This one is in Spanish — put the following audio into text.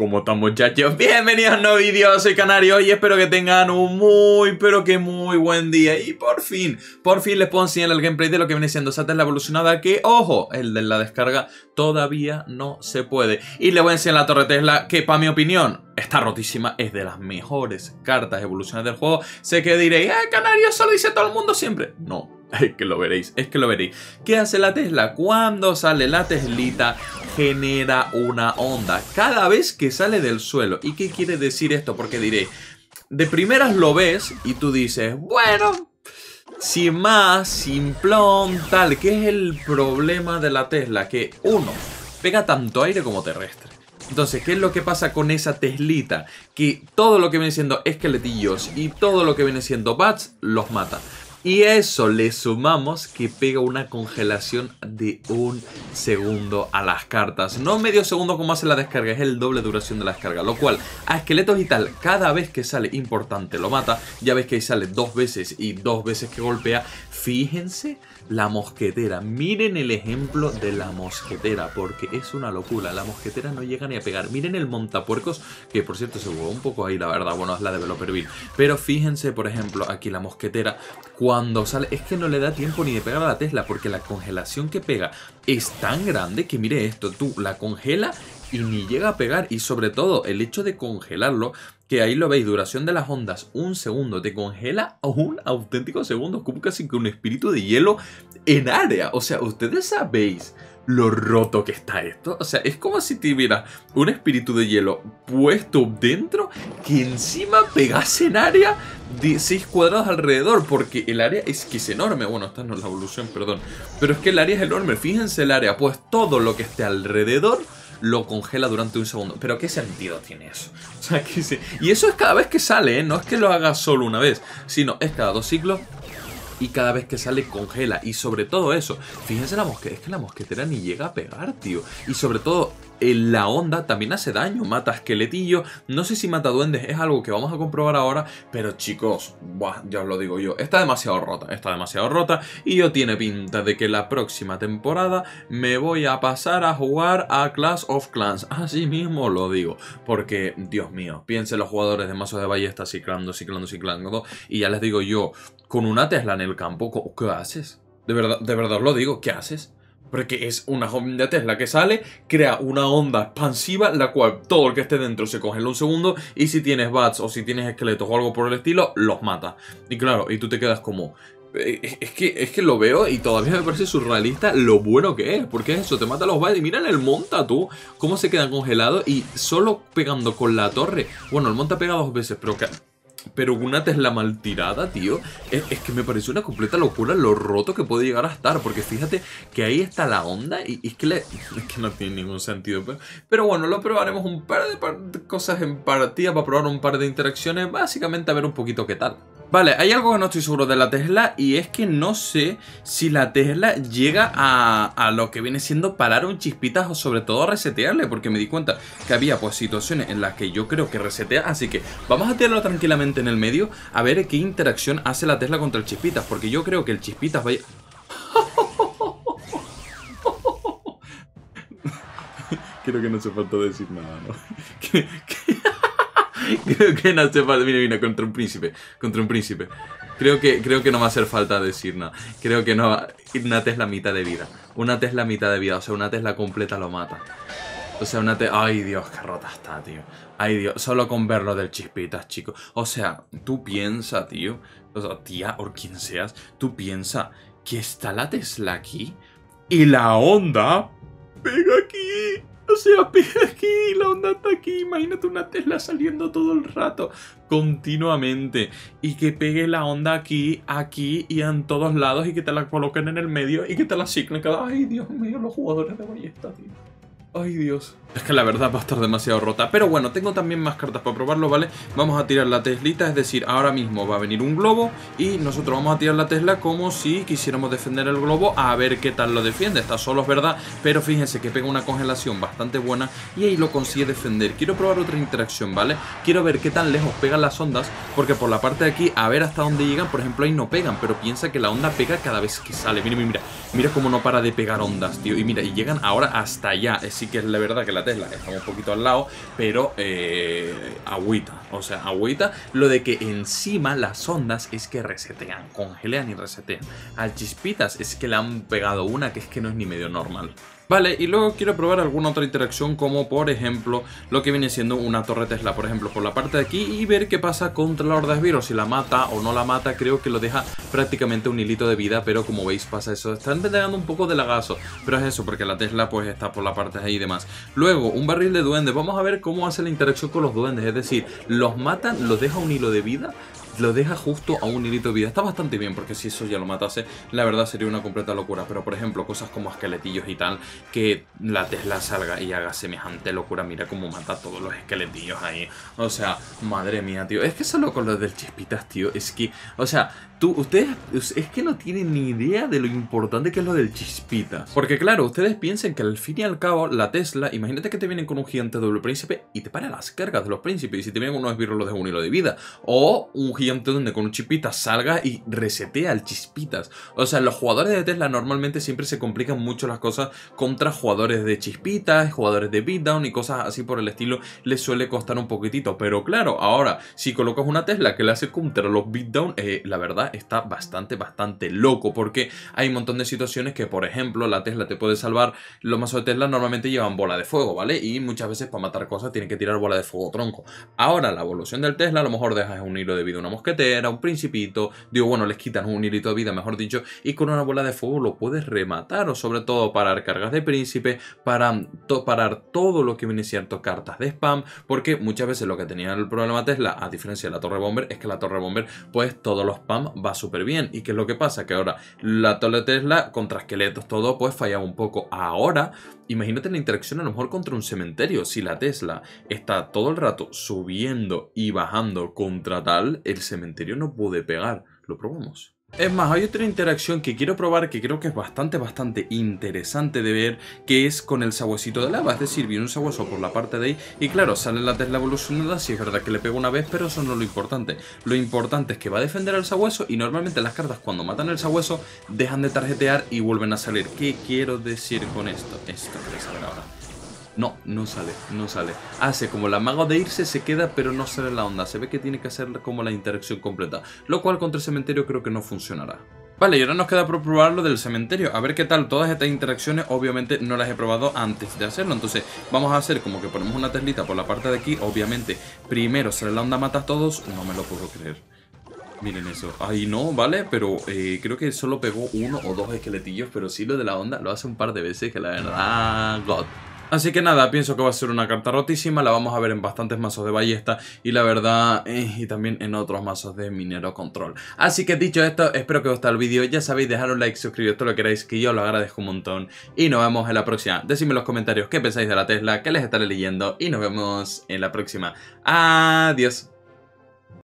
¿Cómo están muchachos? Bienvenidos a un nuevo vídeo, soy Canario y espero que tengan un muy, pero que muy buen día. Y por fin, por fin les puedo enseñar el gameplay de lo que viene siendo esa Tesla evolucionada que, ojo, el de la descarga todavía no se puede. Y le voy a enseñar la Torre Tesla que, para mi opinión, está rotísima, es de las mejores cartas evolucionadas del juego. Sé que diréis, ¡eh, Canario solo dice todo el mundo siempre! No, es que lo veréis, es que lo veréis. ¿Qué hace la Tesla? Cuando sale la Teslita, genera una onda. Cada vez que sale del suelo. ¿Y qué quiere decir esto? Porque diré, de primeras lo ves y tú dices, bueno, sin más, simplón, tal. ¿Qué es el problema de la Tesla? Que uno, pega tanto aire como terrestre. Entonces, ¿qué es lo que pasa con esa Teslita? Que todo lo que viene siendo esqueletillos y todo lo que viene siendo bats los mata. Y a eso le sumamos que pega una congelación de un segundo a las cartas. No medio segundo como hace la descarga, es el doble duración de la descarga. Lo cual, a esqueletos y tal, cada vez que sale importante lo mata. Ya ves que ahí sale dos veces y dos veces que golpea. Fíjense la mosquetera. Miren el ejemplo de la mosquetera, porque es una locura. La mosquetera no llega ni a pegar. Miren el montapuercos, que por cierto se jugó un poco ahí, la verdad. Bueno, es la developer build. Pero fíjense, por ejemplo, aquí la mosquetera, cuando sale, es que no le da tiempo ni de pegar a la Tesla, porque la congelación que pega es tan grande que mire esto, tú la congela y ni llega a pegar. Y sobre todo, el hecho de congelarlo, que ahí lo veis, duración de las ondas, un segundo, te congela un auténtico segundo, como casi que un espíritu de hielo en área. O sea, ustedes sabéis lo roto que está esto. O sea, es como si tuviera un espíritu de hielo puesto dentro que encima pegase en área de 6 cuadrados alrededor. Porque el área es que es enorme. Bueno, esta no es la evolución, perdón. Pero es que el área es enorme. Fíjense el área, pues todo lo que esté alrededor lo congela durante un segundo. Pero ¿qué sentido tiene eso? O sea, que sí. Y eso es cada vez que sale, ¿eh? No es que lo haga solo una vez, sino es cada dos ciclos y cada vez que sale congela. Y sobre todo eso, fíjense la mosquetera, es que la mosquetera ni llega a pegar, tío. Y sobre todo la onda también hace daño, mata esqueletillos, no sé si mata duendes, es algo que vamos a comprobar ahora, pero chicos, buah, ya os lo digo yo, está demasiado rota, está demasiado rota y yo tiene pinta de que la próxima temporada me voy a pasar a jugar a Clash of Clans, así mismo lo digo, porque, Dios mío, piensen los jugadores de mazos de ballesta ciclando, ciclando, ciclando, y ya les digo yo, con una Tesla en el campo, ¿qué haces? De verdad, de verdad lo digo, ¿qué haces? Porque es una joven de Tesla que sale, crea una onda expansiva, la cual todo el que esté dentro se congela un segundo, y si tienes bats o si tienes esqueletos o algo por el estilo, los mata. Y claro, y tú te quedas como... Eh, es que, es que lo veo y todavía me parece surrealista lo bueno que es. Porque es eso, te mata los bats y mira el monta tú, cómo se quedan congelados y solo pegando con la torre. Bueno, el monta pega dos veces, pero pero una Tesla mal tirada, tío, es, que me parece una completa locura lo roto que puede llegar a estar. Porque fíjate que ahí está la onda y, es, que es que no tiene ningún sentido. Pero, bueno, lo probaremos un par de, cosas en partida para probar un par de interacciones. Básicamente a ver un poquito qué tal. Vale, hay algo que no estoy seguro de la Tesla y es que no sé si la Tesla llega a, lo que viene siendo parar un chispitas o sobre todo resetearle porque me di cuenta que había pues situaciones en las que yo creo que resetea, así que vamos a tirarlo tranquilamente en el medio a ver qué interacción hace la Tesla contra el chispitas porque yo creo que el chispitas vaya... creo que no hace falta decir nada, ¿no? Creo que no hace falta. Mira, mira, contra un príncipe. Contra un príncipe. Creo que, creo que no va a hacer falta decir nada. Creo que no. Una Tesla mitad de vida. Una Tesla mitad de vida. O sea, una Tesla completa lo mata. O sea, una Tesla. Ay, Dios, qué rota está, tío. Ay, Dios. Solo con verlo del chispitas, chico. O sea, tú piensa, tío. O sea, tía, o quien seas. Tú piensa que está la Tesla aquí. Y la onda pega aquí. Sea, aquí, la onda está aquí. Imagínate una Tesla saliendo todo el rato, continuamente. Y que pegue la onda aquí, aquí y en todos lados. Y que te la coloquen en el medio y que te la ciclen cada. Ay, Dios mío, los jugadores de ballesta, tío. Ay, Dios. Es que la verdad va a estar demasiado rota. Pero bueno, tengo también más cartas para probarlo, ¿vale? Vamos a tirar la Teslita, es decir, ahora mismo va a venir un globo y nosotros vamos a tirar la Tesla como si quisiéramos defender el globo a ver qué tal lo defiende. Está solo, es verdad, pero fíjense que pega una congelación bastante buena y ahí lo consigue defender. Quiero probar otra interacción, ¿vale? Quiero ver qué tan lejos pegan las ondas, porque por la parte de aquí, a ver hasta dónde llegan, por ejemplo, ahí no pegan, pero piensa que la onda pega cada vez que sale. Mira, mira, mira, cómo no para de pegar ondas, tío. Y mira, y llegan ahora hasta allá. Es sí que es la verdad que la Tesla está un poquito al lado, pero eh, agüita, o sea, agüita. Lo de que encima las ondas es que resetean, congelean y resetean. Al Chispitas es que le han pegado una que es que no es ni medio normal. Vale, y luego quiero probar alguna otra interacción como por ejemplo lo que viene siendo una torre Tesla, por ejemplo, por la parte de aquí y ver qué pasa contra la Horda de Esbirros, si la mata o no la mata, creo que lo deja prácticamente un hilito de vida, pero como veis pasa eso, están dando un poco de lagazo, pero es eso, porque la Tesla pues está por la parte de ahí y demás. Luego, un barril de duendes, vamos a ver cómo hace la interacción con los duendes, es decir, los matan, los deja un hilo de vida, lo deja justo a un hilito de vida. Está bastante bien, porque si eso ya lo matase, la verdad sería una completa locura. Pero por ejemplo, cosas como esqueletillos y tal, que la Tesla salga y haga semejante locura. Mira cómo mata a todos los esqueletillos ahí. O sea, madre mía, tío. Es que solo con lo del chispitas, tío. Es que, o sea, tú, ustedes, es que no tienen ni idea de lo importante que es lo del chispita. Porque claro, ustedes piensen que al fin y al cabo, la Tesla, imagínate que te vienen con un gigante doble príncipe y te para las cargas de los príncipes. Y si te vienen unos birros de un hilo de vida. O un gigante donde con un chispita salga y resetea el chispitas. O sea, los jugadores de Tesla normalmente siempre se complican mucho las cosas contra jugadores de chispitas, jugadores de beatdown y cosas así por el estilo. Les suele costar un poquitito. Pero claro, ahora, si colocas una Tesla que le hace contra los beatdown, eh, la verdad está bastante, bastante loco. Porque hay un montón de situaciones que, por ejemplo, la Tesla te puede salvar. Los mazos de Tesla normalmente llevan bola de fuego, ¿vale? Y muchas veces para matar cosas tienen que tirar bola de fuego tronco. Ahora, la evolución del Tesla a lo mejor dejas un hilo de vida una mosquetera, un principito, digo, bueno, les quitan un hilito de vida, mejor dicho, y con una bola de fuego lo puedes rematar, o sobre todo parar cargas de príncipe, para parar todo lo que viene cierto cartas de spam, porque muchas veces lo que tenía el problema Tesla, a diferencia de la Torre Bomber, es que la Torre Bomber, pues todos los spam va súper bien, y qué es lo que pasa, que ahora la Tesla contra esqueletos, todo, pues fallaba un poco. Ahora, imagínate la interacción a lo mejor contra un cementerio, si la Tesla está todo el rato subiendo y bajando contra tal, el cementerio no pude pegar. Lo probamos. Es más, hay otra interacción que quiero probar que creo que es bastante, bastante interesante de ver, que es con el sabuesito de lava. Es decir, viene un sabueso por la parte de ahí y claro, sale la Tesla evolucionada, si es verdad que le pego una vez, pero eso no es lo importante. Lo importante es que va a defender al sabueso y normalmente las cartas cuando matan el sabueso dejan de tarjetear y vuelven a salir. ¿Qué quiero decir con esto? Esto que ahora. No, no sale, no sale. Hace como la mago de irse, se queda, pero no sale la onda. Se ve que tiene que hacer como la interacción completa. Lo cual contra el cementerio creo que no funcionará. Vale, y ahora nos queda por probar lo del cementerio. A ver qué tal. Todas estas interacciones obviamente no las he probado antes de hacerlo. Entonces vamos a hacer como que ponemos una teslita por la parte de aquí. Obviamente primero sale la onda mata a todos. No me lo puedo creer. Miren eso. Ahí no, ¿vale? Pero eh, creo que solo pegó uno o dos esqueletillos. Pero sí lo de la onda lo hace un par de veces que la verdad... God. Así que nada, pienso que va a ser una carta rotísima, la vamos a ver en bastantes mazos de ballesta y la verdad, eh, y también en otros mazos de minero control. Así que dicho esto, espero que os guste el vídeo, ya sabéis, dejar un like, suscribiros, todo lo que queráis, que yo lo agradezco un montón. Y nos vemos en la próxima. Decidme en los comentarios qué pensáis de la Tesla, que les estaré leyendo y nos vemos en la próxima. Adiós.